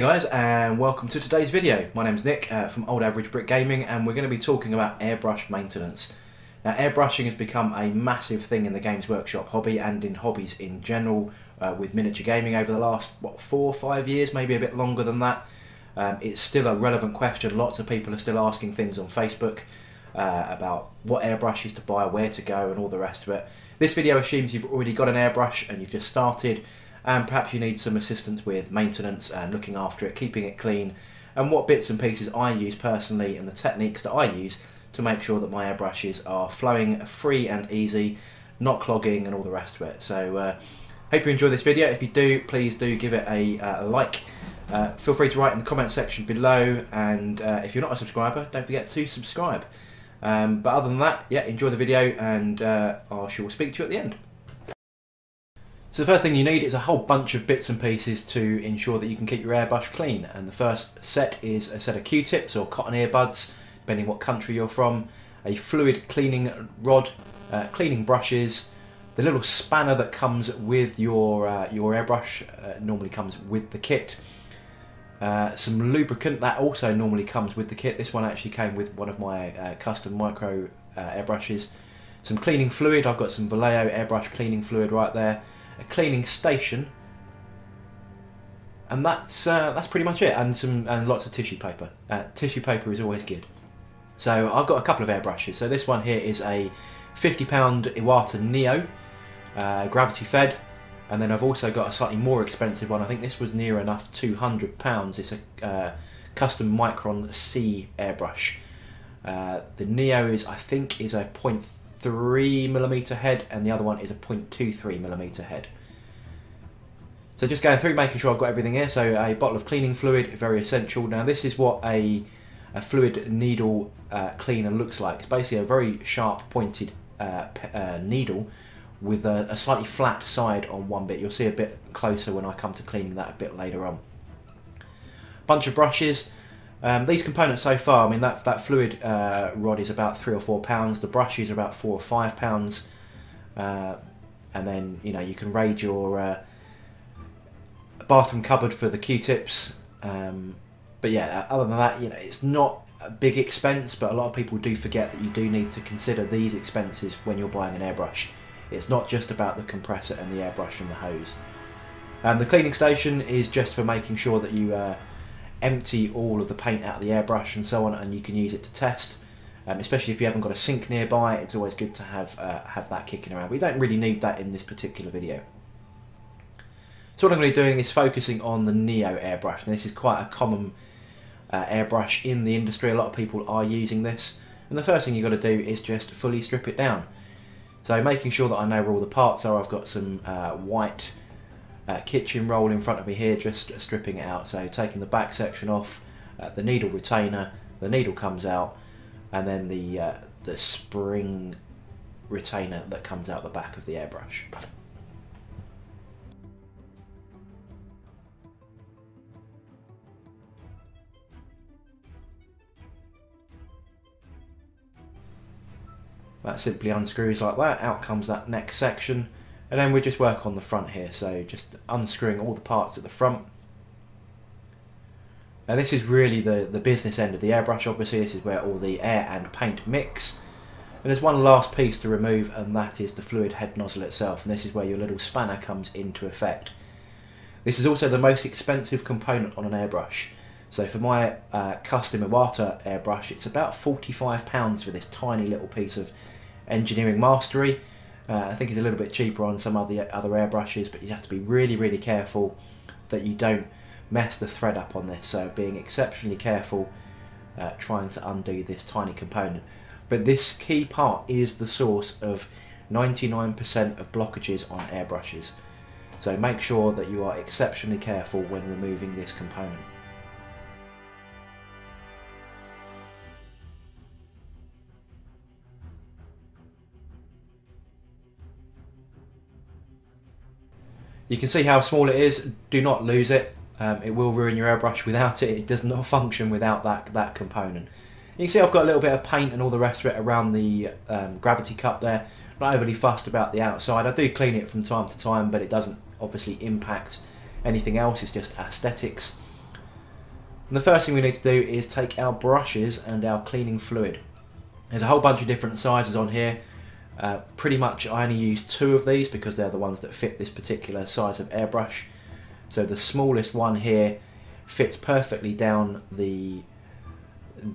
Hey guys and welcome to today's video. My name's Nick uh, from Old Average Brit Gaming and we're going to be talking about airbrush maintenance. Now airbrushing has become a massive thing in the Games Workshop hobby and in hobbies in general uh, with miniature gaming over the last what four or five years, maybe a bit longer than that. Um, it's still a relevant question. Lots of people are still asking things on Facebook uh, about what airbrushes to buy, where to go and all the rest of it. This video assumes you've already got an airbrush and you've just started and perhaps you need some assistance with maintenance and looking after it, keeping it clean, and what bits and pieces I use personally and the techniques that I use to make sure that my airbrushes are flowing free and easy, not clogging and all the rest of it. So uh, hope you enjoy this video. If you do, please do give it a, uh, a like. Uh, feel free to write in the comment section below and uh, if you're not a subscriber, don't forget to subscribe. Um, but other than that, yeah, enjoy the video and uh, I shall speak to you at the end. So the first thing you need is a whole bunch of bits and pieces to ensure that you can keep your airbrush clean. And the first set is a set of Q-tips or cotton earbuds, depending what country you're from, a fluid cleaning rod, uh, cleaning brushes, the little spanner that comes with your uh, your airbrush uh, normally comes with the kit. Uh, some lubricant that also normally comes with the kit. This one actually came with one of my uh, custom micro uh, airbrushes. Some cleaning fluid. I've got some Vallejo airbrush cleaning fluid right there a cleaning station, and that's uh, that's pretty much it. And some and lots of tissue paper. Uh, tissue paper is always good. So I've got a couple of airbrushes. So this one here is a 50 pound Iwata Neo, uh, gravity fed. And then I've also got a slightly more expensive one. I think this was near enough 200 pounds. It's a uh, custom Micron C airbrush. Uh, the Neo is, I think, is a 0.3 three millimeter head and the other one is a 0.23 millimeter head. So just going through making sure I've got everything here. So a bottle of cleaning fluid, very essential. Now this is what a, a fluid needle uh, cleaner looks like. It's basically a very sharp pointed uh, uh, needle with a, a, slightly flat side on one bit. You'll see a bit closer when I come to cleaning that a bit later on. Bunch of brushes. Um, these components so far, I mean that that fluid uh, rod is about three or four pounds. The brushes are about four or five pounds, uh, and then you know you can raid your uh, bathroom cupboard for the Q-tips. Um, but yeah, other than that, you know it's not a big expense, but a lot of people do forget that you do need to consider these expenses when you're buying an airbrush. It's not just about the compressor and the airbrush and the hose. Um, the cleaning station is just for making sure that you uh, empty all of the paint out of the airbrush and so on and you can use it to test. Um, especially if you haven't got a sink nearby it's always good to have uh, have that kicking around. We don't really need that in this particular video. So what I'm going to be doing is focusing on the Neo airbrush. And this is quite a common uh, airbrush in the industry. A lot of people are using this and the first thing you've got to do is just fully strip it down. So making sure that I know where all the parts are I've got some uh, white uh, kitchen roll in front of me here, just stripping it out. So taking the back section off, uh, the needle retainer, the needle comes out, and then the uh, the spring retainer that comes out the back of the airbrush. That simply unscrews like that, out comes that next section and then we just work on the front here, so just unscrewing all the parts at the front. And this is really the, the business end of the airbrush, obviously. This is where all the air and paint mix. And there's one last piece to remove, and that is the fluid head nozzle itself. And this is where your little spanner comes into effect. This is also the most expensive component on an airbrush. So for my uh, custom Iwata airbrush, it's about £45 for this tiny little piece of engineering mastery. Uh, I think it's a little bit cheaper on some of the other airbrushes, but you have to be really, really careful that you don't mess the thread up on this. So being exceptionally careful uh, trying to undo this tiny component. But this key part is the source of 99% of blockages on airbrushes. So make sure that you are exceptionally careful when removing this component. You can see how small it is. Do not lose it. Um, it will ruin your airbrush without it. It does not function without that, that component. You can see I've got a little bit of paint and all the rest of it around the um, gravity cup there. Not overly fussed about the outside. I do clean it from time to time, but it doesn't obviously impact anything else. It's just aesthetics. And the first thing we need to do is take our brushes and our cleaning fluid. There's a whole bunch of different sizes on here. Uh, pretty much I only use two of these because they're the ones that fit this particular size of airbrush. So the smallest one here fits perfectly down the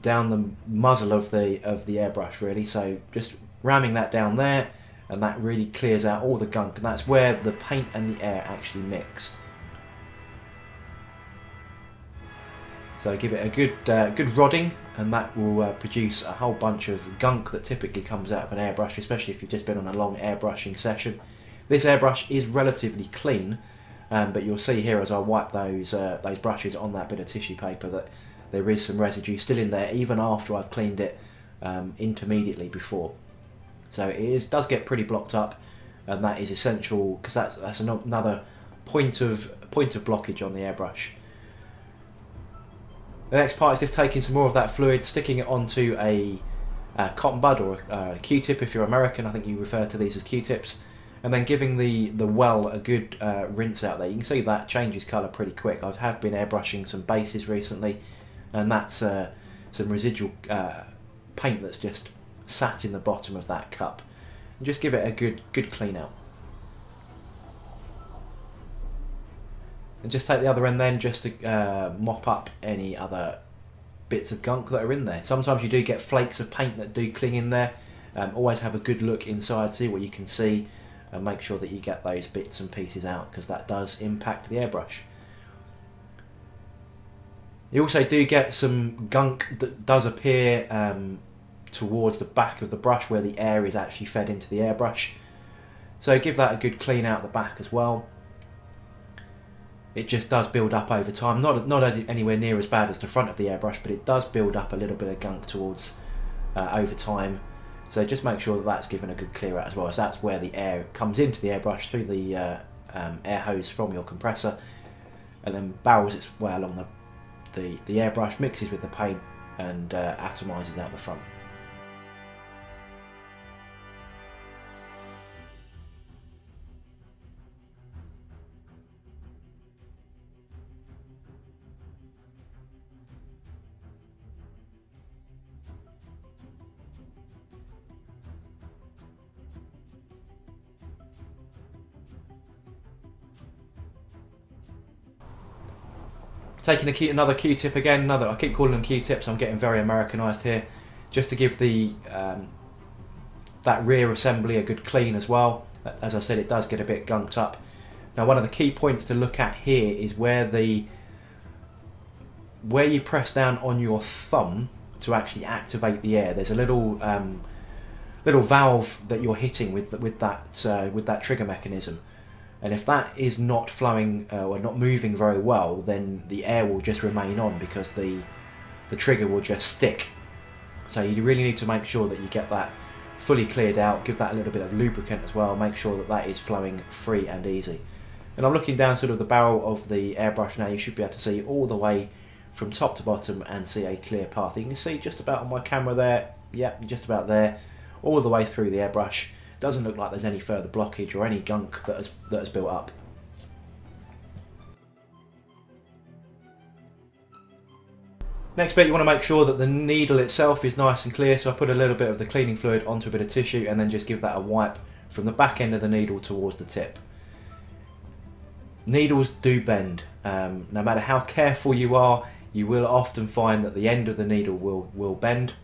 down the muzzle of the of the airbrush really. So just ramming that down there and that really clears out all the gunk and that's where the paint and the air actually mix. So give it a good uh, good rodding and that will uh, produce a whole bunch of gunk that typically comes out of an airbrush, especially if you've just been on a long airbrushing session. This airbrush is relatively clean, um, but you'll see here as I wipe those uh, those brushes on that bit of tissue paper that there is some residue still in there, even after I've cleaned it um, intermediately before. So it is, does get pretty blocked up, and that is essential because that's that's another point of point of blockage on the airbrush. The next part is just taking some more of that fluid, sticking it onto a, a cotton bud or a Q-tip if you're American. I think you refer to these as Q-tips. And then giving the, the well a good uh, rinse out there. You can see that changes colour pretty quick. I have been airbrushing some bases recently, and that's uh, some residual uh, paint that's just sat in the bottom of that cup. And just give it a good good clean out. And just take the other end then just to uh, mop up any other bits of gunk that are in there. Sometimes you do get flakes of paint that do cling in there. Um, always have a good look inside, see what you can see, and make sure that you get those bits and pieces out because that does impact the airbrush. You also do get some gunk that does appear um, towards the back of the brush where the air is actually fed into the airbrush. So give that a good clean out the back as well it just does build up over time. Not not anywhere near as bad as the front of the airbrush, but it does build up a little bit of gunk towards uh, over time. So just make sure that that's given a good clear out as well, as that's where the air comes into the airbrush through the uh, um, air hose from your compressor, and then barrels its way along the the, the airbrush, mixes with the paint, and uh, atomizes out the front. Taking a Q, another Q-tip again, another. I keep calling them Q-tips. I'm getting very Americanized here, just to give the um, that rear assembly a good clean as well. As I said, it does get a bit gunked up. Now, one of the key points to look at here is where the where you press down on your thumb to actually activate the air. There's a little um, little valve that you're hitting with with that uh, with that trigger mechanism. And if that is not flowing uh, or not moving very well, then the air will just remain on because the the trigger will just stick. So you really need to make sure that you get that fully cleared out, give that a little bit of lubricant as well, make sure that that is flowing free and easy. And I'm looking down sort of the barrel of the airbrush now, you should be able to see all the way from top to bottom and see a clear path. You can see just about on my camera there, yeah, just about there, all the way through the airbrush doesn't look like there's any further blockage or any gunk that has, that has built up. Next bit, you want to make sure that the needle itself is nice and clear, so I put a little bit of the cleaning fluid onto a bit of tissue and then just give that a wipe from the back end of the needle towards the tip. Needles do bend. Um, no matter how careful you are, you will often find that the end of the needle will, will bend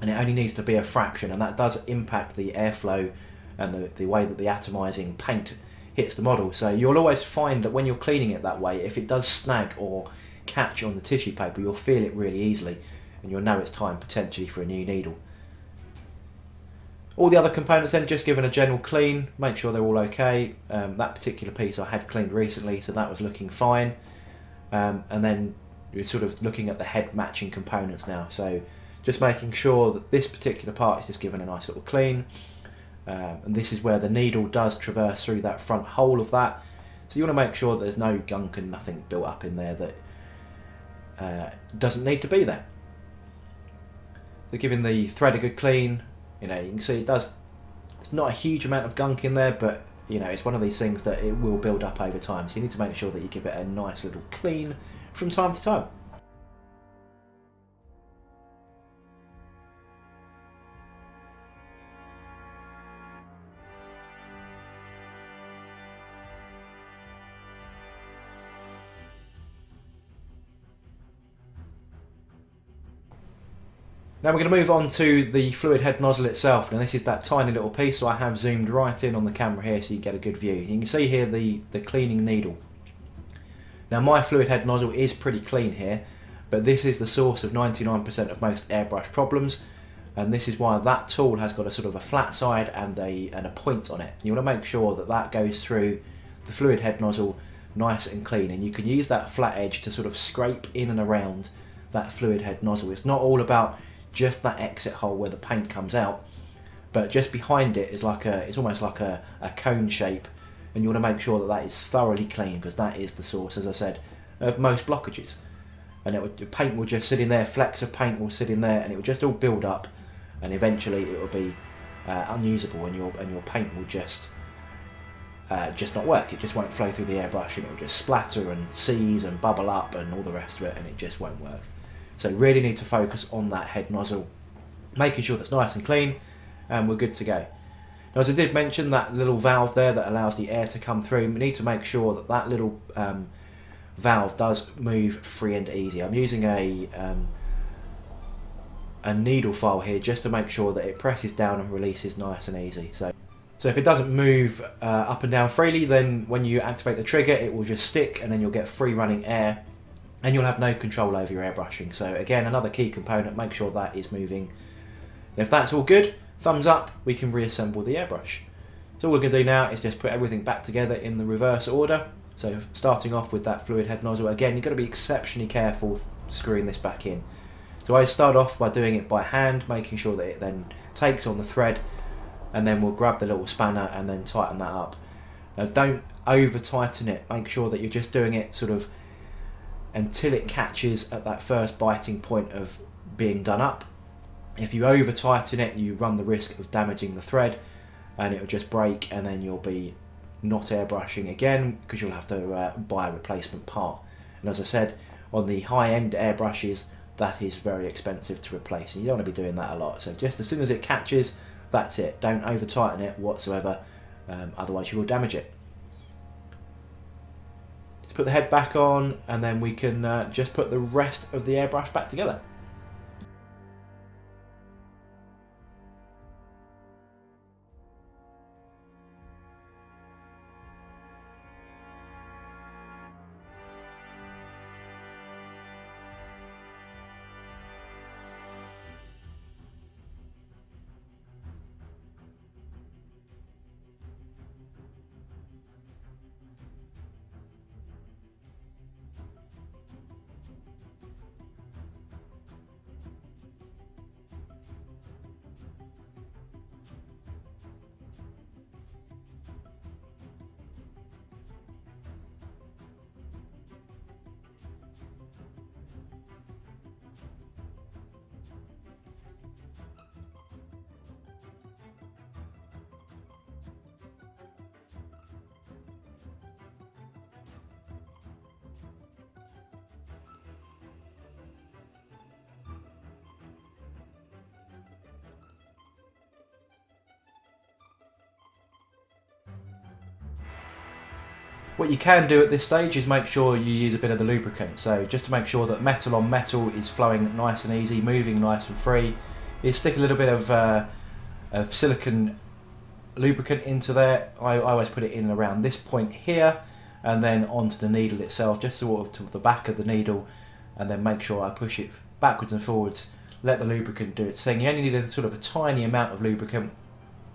and it only needs to be a fraction and that does impact the airflow and the, the way that the atomizing paint hits the model. So you'll always find that when you're cleaning it that way, if it does snag or catch on the tissue paper, you'll feel it really easily and you'll know it's time potentially for a new needle. All the other components then just given a general clean, make sure they're all okay. Um, that particular piece I had cleaned recently, so that was looking fine. Um, and then you're sort of looking at the head matching components now. So just making sure that this particular part is just given a nice little clean. Um, and this is where the needle does traverse through that front hole of that. So you want to make sure there's no gunk and nothing built up in there that uh, doesn't need to be there. They're giving the thread a good clean. You know, you can see it does. It's not a huge amount of gunk in there, but you know, it's one of these things that it will build up over time. So you need to make sure that you give it a nice little clean from time to time. Now we're going to move on to the fluid head nozzle itself. Now this is that tiny little piece, so I have zoomed right in on the camera here so you get a good view. You can see here the, the cleaning needle. Now my fluid head nozzle is pretty clean here, but this is the source of 99% of most airbrush problems, and this is why that tool has got a sort of a flat side and a, and a point on it. You want to make sure that that goes through the fluid head nozzle nice and clean, and you can use that flat edge to sort of scrape in and around that fluid head nozzle. It's not all about just that exit hole where the paint comes out. But just behind it is like a it's almost like a, a cone shape and you want to make sure that that is thoroughly clean because that is the source as I said of most blockages. And it would, the paint will just sit in there flecks of paint will sit in there and it will just all build up and eventually it will be uh, unusable and your and your paint will just uh, just not work. It just won't flow through the airbrush and it will just splatter and seize and bubble up and all the rest of it and it just won't work so really need to focus on that head nozzle, making sure that's nice and clean, and we're good to go. Now, as I did mention, that little valve there that allows the air to come through, we need to make sure that that little um, valve does move free and easy. I'm using a um, a needle file here just to make sure that it presses down and releases nice and easy. So, so if it doesn't move uh, up and down freely, then when you activate the trigger, it will just stick, and then you'll get free running air and you'll have no control over your airbrushing. So again, another key component, make sure that is moving. If that's all good, thumbs up, we can reassemble the airbrush. So all we're going to do now is just put everything back together in the reverse order. So starting off with that fluid head nozzle, again, you've got to be exceptionally careful screwing this back in. So I start off by doing it by hand, making sure that it then takes on the thread, and then we'll grab the little spanner and then tighten that up. Now don't over tighten it, make sure that you're just doing it sort of until it catches at that first biting point of being done up. If you over tighten it, you run the risk of damaging the thread and it'll just break and then you'll be not airbrushing again because you'll have to uh, buy a replacement part. And as I said, on the high end airbrushes, that is very expensive to replace and you don't want to be doing that a lot. So just as soon as it catches, that's it. Don't over tighten it whatsoever, um, otherwise you will damage it put the head back on and then we can uh, just put the rest of the airbrush back together. What you can do at this stage is make sure you use a bit of the lubricant. So just to make sure that metal on metal is flowing nice and easy, moving nice and free, is stick a little bit of, uh, of silicon lubricant into there. I, I always put it in around this point here and then onto the needle itself, just sort of to the back of the needle and then make sure I push it backwards and forwards, let the lubricant do its thing. You only need a sort of a tiny amount of lubricant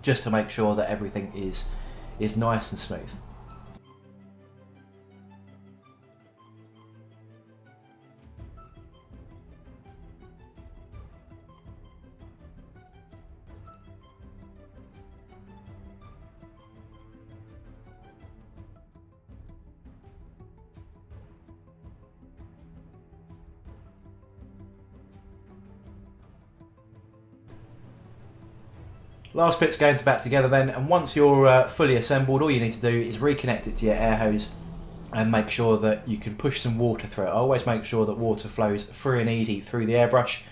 just to make sure that everything is, is nice and smooth. Last bit's going to back together then, and once you're uh, fully assembled, all you need to do is reconnect it to your air hose and make sure that you can push some water through it. I always make sure that water flows free and easy through the airbrush.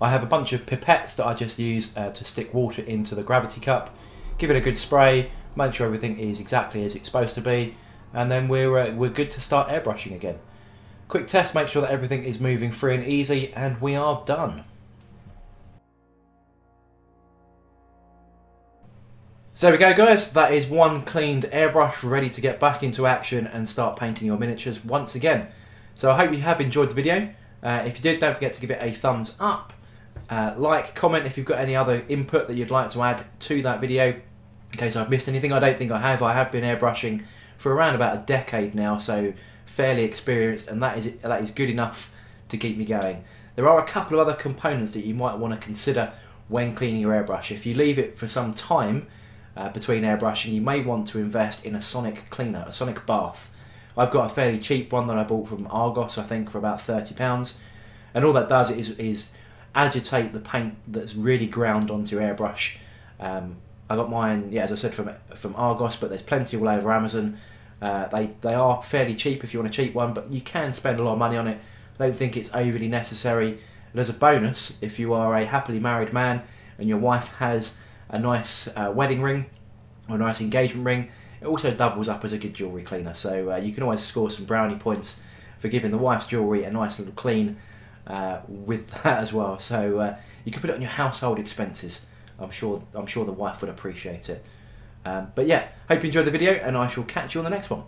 I have a bunch of pipettes that I just use uh, to stick water into the gravity cup. Give it a good spray, make sure everything is exactly as it's supposed to be, and then we're, uh, we're good to start airbrushing again. Quick test, make sure that everything is moving free and easy, and we are done. So there we go guys, that is one cleaned airbrush ready to get back into action and start painting your miniatures once again. So I hope you have enjoyed the video. Uh, if you did, don't forget to give it a thumbs up. Uh, like, comment if you've got any other input that you'd like to add to that video. In case I've missed anything, I don't think I have. I have been airbrushing for around about a decade now, so fairly experienced, and that is that is good enough to keep me going. There are a couple of other components that you might want to consider when cleaning your airbrush. If you leave it for some time uh, between airbrushing, you may want to invest in a sonic cleaner, a sonic bath. I've got a fairly cheap one that I bought from Argos, I think, for about £30. And all that does is, is agitate the paint that's really ground onto airbrush. Um, I got mine, yeah, as I said, from from Argos, but there's plenty all over Amazon. Uh, they they are fairly cheap if you want a cheap one, but you can spend a lot of money on it. I don't think it's overly necessary. And as a bonus, if you are a happily married man and your wife has a nice uh, wedding ring or a nice engagement ring. It also doubles up as a good jewellery cleaner, so uh, you can always score some brownie points for giving the wife's jewellery a nice little clean uh, with that as well. So uh, you could put it on your household expenses. I'm sure I'm sure the wife would appreciate it. Um, but yeah, hope you enjoyed the video, and I shall catch you on the next one.